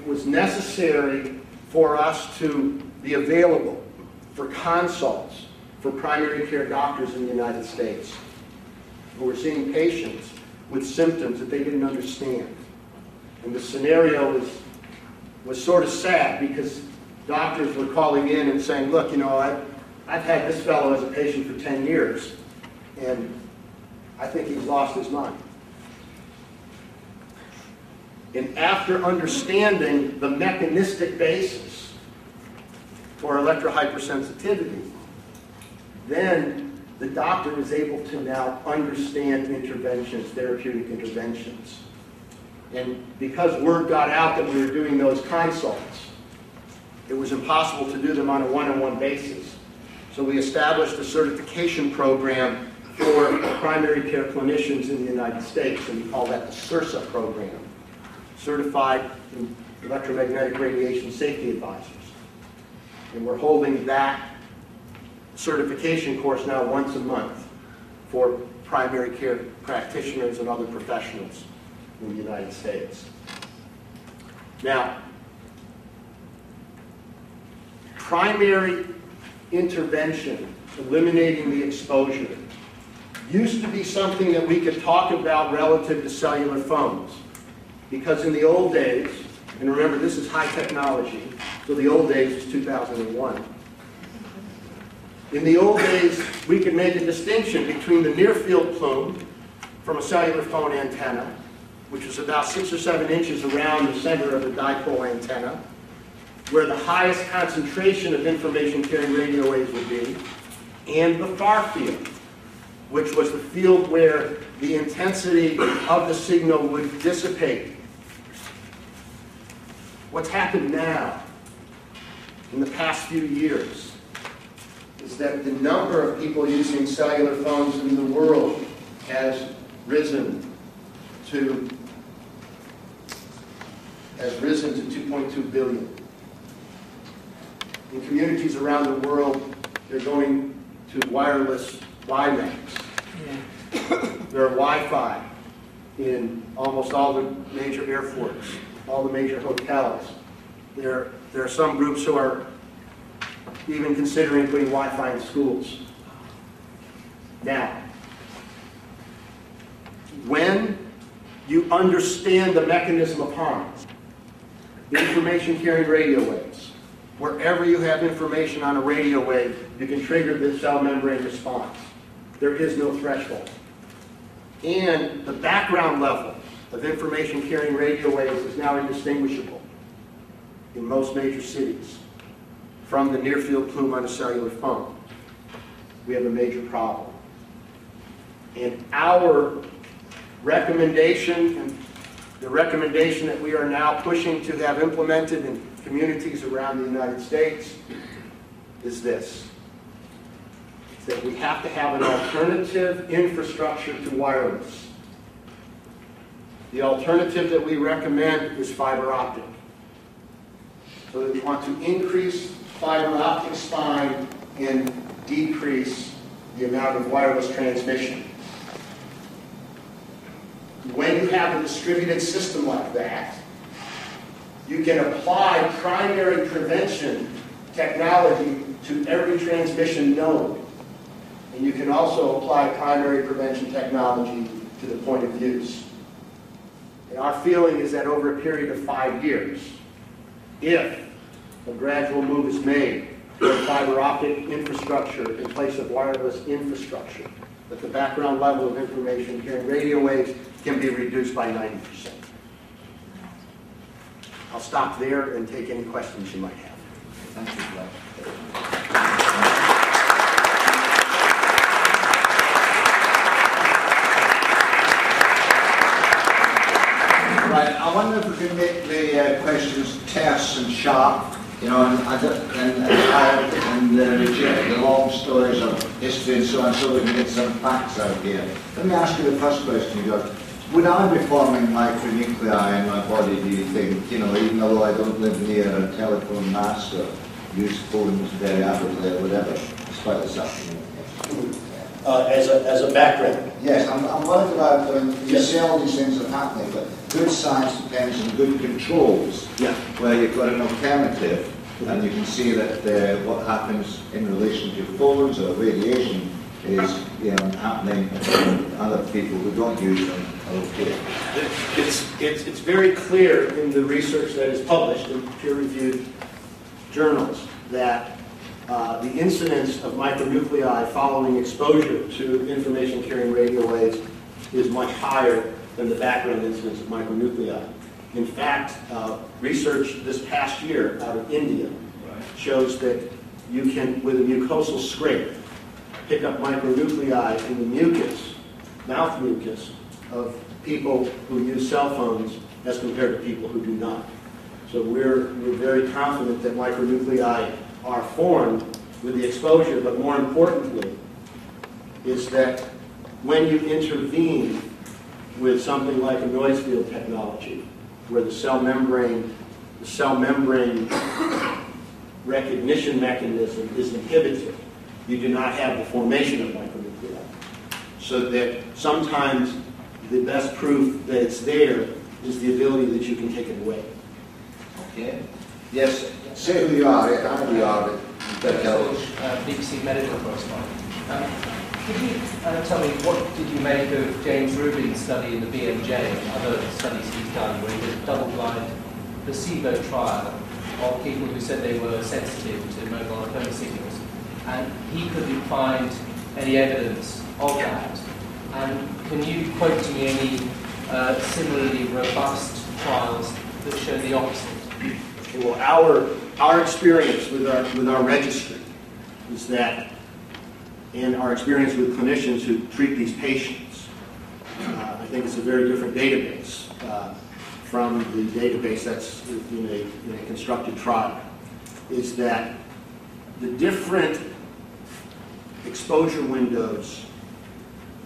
it was necessary for us to be available for consults for primary care doctors in the United States who were seeing patients with symptoms that they didn't understand. And the scenario was, was sort of sad because doctors were calling in and saying, look, you know, I've, I've had this fellow as a patient for 10 years, and I think he's lost his mind. And after understanding the mechanistic basis for electrohypersensitivity, then the doctor is able to now understand interventions, therapeutic interventions. And because word got out that we were doing those consults, it was impossible to do them on a one-on-one basis. So we established a certification program for primary care clinicians in the United States, and we call that the CERSA program, Certified Electromagnetic Radiation Safety Advisors. And we're holding that certification course now once a month for primary care practitioners and other professionals in the United States. Now, primary intervention, eliminating the exposure, used to be something that we could talk about relative to cellular phones. Because in the old days, and remember this is high technology, so the old days is 2001. In the old days, we could make a distinction between the near field plume from a cellular phone antenna, which was about six or seven inches around the center of the dipole antenna, where the highest concentration of information carrying radio waves would be, and the far field, which was the field where the intensity of the signal would dissipate. What's happened now, in the past few years, is that the number of people using cellular phones in the world has risen to has risen to 2.2 billion. In communities around the world, they're going to wireless WiMAX. There are Wi-Fi in almost all the major airports, all the major hotels. There, there are some groups who are even considering putting Wi-Fi in schools. Now, when you understand the mechanism of harm, the information carrying radio waves, wherever you have information on a radio wave, you can trigger the cell membrane response. There is no threshold. And the background level of information carrying radio waves is now indistinguishable in most major cities from the near field plume on a cellular phone. We have a major problem. And our recommendation, and the recommendation that we are now pushing to have implemented in communities around the United States is this. That we have to have an alternative infrastructure to wireless. The alternative that we recommend is fiber optic. So that we want to increase fiber optic spine and decrease the amount of wireless transmission. When you have a distributed system like that, you can apply primary prevention technology to every transmission node. And you can also apply primary prevention technology to the point of use. And our feeling is that over a period of five years, if a gradual move is made toward fiber optic infrastructure in place of wireless infrastructure, that the background level of information carrying radio waves can be reduced by 90%. I'll stop there and take any questions you might have. Thank you, Glenn. Right, I wonder if we can make the uh, questions terse and sharp, you know, and, and, and, and uh, reject the long stories of history and so on, so we can get some facts out here. Let me ask you the first question, George. Would I be forming micronuclei in my body, do you think, you know, even though I don't live near a telephone mast or use phones very avidly or whatever, despite this afternoon? Uh, as a, as a background. Yes, I'm, I'm worried about when you Yes. see all these things are happening, but good science depends on good controls. Yeah. Where you've got an alternative, and you can see that uh, what happens in relation to phones or radiation is you know, happening in other people who don't use them okay. It's, it's, it's very clear in the research that is published in peer-reviewed journals that uh, the incidence of micronuclei following exposure to information-carrying radio waves is much higher than the background incidence of micronuclei. In fact, uh, research this past year out of India shows that you can, with a mucosal scrape, pick up micronuclei in the mucus, mouth mucus, of people who use cell phones as compared to people who do not. So we're, we're very confident that micronuclei are formed with the exposure, but more importantly, is that when you intervene with something like a noise field technology, where the cell membrane, the cell membrane recognition mechanism is inhibited, you do not have the formation of micronuclei. So that sometimes the best proof that it's there is the ability that you can take it away. Okay? Yes, say who you are, yeah, who you are, but better tell us. uh, BBC medical correspondent. Um, could you uh, tell me what did you make of James Rubin's study in the BMJ and other studies he's done where he did a double-blind placebo trial of people who said they were sensitive to mobile phone signals and he couldn't find any evidence of that. And can you quote to me any uh, similarly robust trials that show the opposite? Well, our, our experience with our, with our registry is that, and our experience with clinicians who treat these patients, uh, I think it's a very different database uh, from the database that's in a, in a constructed trial, is that the different exposure windows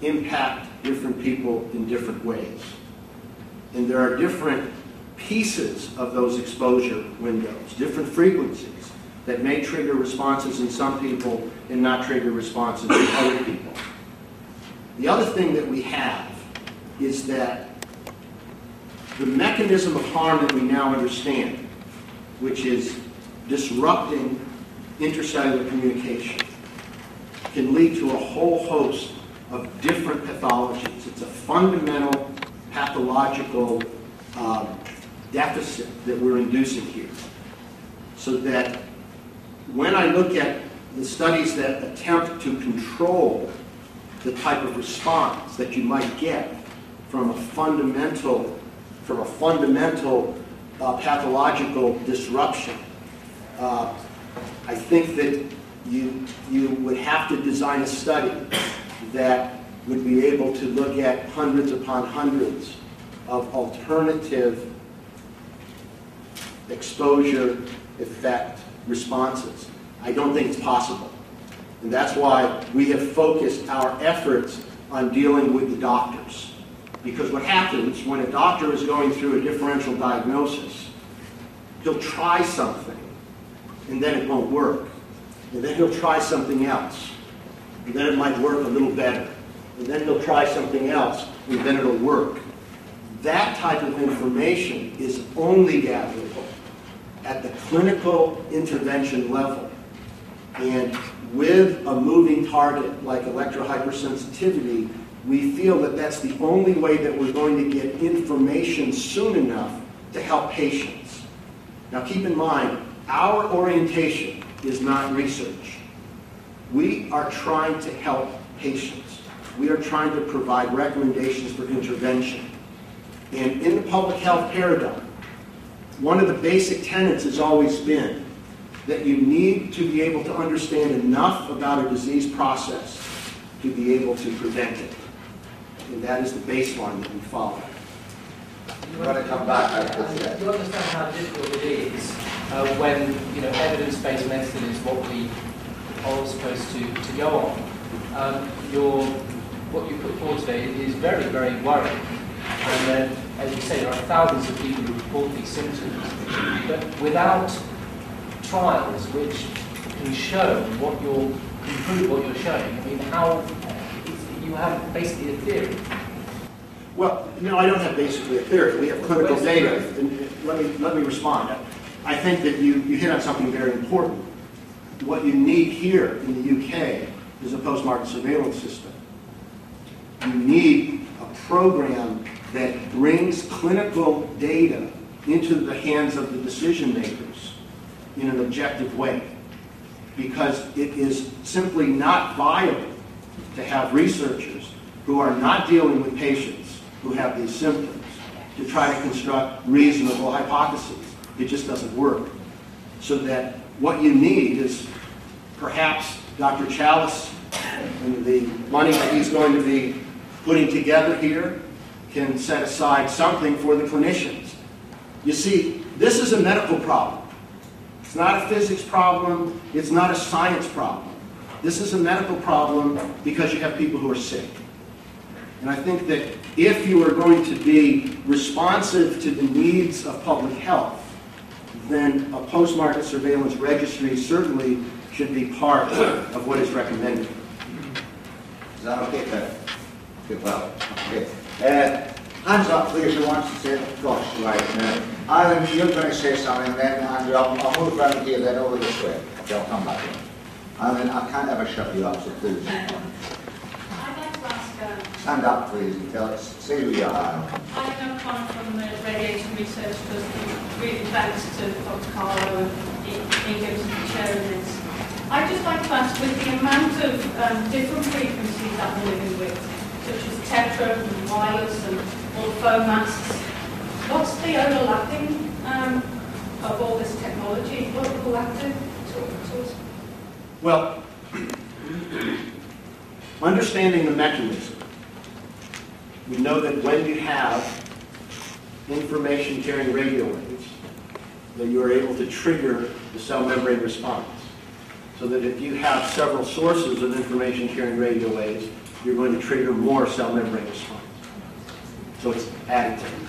impact different people in different ways. And there are different pieces of those exposure windows, different frequencies that may trigger responses in some people and not trigger responses in other people. The other thing that we have is that the mechanism of harm that we now understand, which is disrupting intercellular communication, can lead to a whole host of different pathologies. It's a fundamental pathological um, deficit that we're inducing here. So that when I look at the studies that attempt to control the type of response that you might get from a fundamental, from a fundamental uh, pathological disruption, uh, I think that you, you would have to design a study that would be able to look at hundreds upon hundreds of alternative exposure effect responses. I don't think it's possible. And that's why we have focused our efforts on dealing with the doctors. Because what happens when a doctor is going through a differential diagnosis, he'll try something, and then it won't work. And then he'll try something else, and then it might work a little better. And then he'll try something else, and then it'll work. That type of information is only the clinical intervention level. And with a moving target like electrohypersensitivity, we feel that that's the only way that we're going to get information soon enough to help patients. Now keep in mind, our orientation is not research. We are trying to help patients. We are trying to provide recommendations for intervention. And in the public health paradigm, one of the basic tenets has always been that you need to be able to understand enough about a disease process to be able to prevent it. And that is the baseline that we follow. I'm going to come back after that. You understand how difficult it is uh, when you know evidence-based medicine is what we are all supposed to, to go on? Um, your what you put forward today is very very worrying, and then as you say, there are thousands of people who report these symptoms, but without trials which can show what you're can prove what you're showing. I mean, how you have basically a theory. Well, no, I don't have basically a theory. We have clinical data. And Let me, let me respond. I think that you, you hit on something very important. What you need here in the UK is a post-market surveillance system. You need a program that brings clinical data into the hands of the decision makers in an objective way. Because it is simply not viable to have researchers who are not dealing with patients who have these symptoms to try to construct reasonable hypotheses. It just doesn't work. So that what you need is perhaps Dr. Challis and the money that he's going to be putting together here can set aside something for the clinicians. You see, this is a medical problem. It's not a physics problem. It's not a science problem. This is a medical problem because you have people who are sick. And I think that if you are going to be responsive to the needs of public health, then a post-market surveillance registry certainly should be part of what is recommended. Is that okay, Ted? Good, well, okay. Uh, hands up, please, who wants to say, gosh, right, now. Alan, you're going to say something, then Andrew, I'll, I'll move round here, then over this way. Okay, I'll come back. Alan, I can't ever shut you up, so please. Stand up, please, and tell us, say who you are. I'm O'Connor from the Radiation Research Trust. Really thanks to Dr. Carlo and Ingham for sharing this. I'd just like to ask, with the amount of um, different frequencies that we're living with, such as tetra and wireless and all phone masts, what's the overlapping um, of all this technology? What will that do to us? Well, understanding the mechanism, we know that when you have information carrying radio waves, that you are able to trigger the cell membrane response. So that if you have several sources of information carrying radio waves, you're going to trigger more cell membrane response. So it's additive.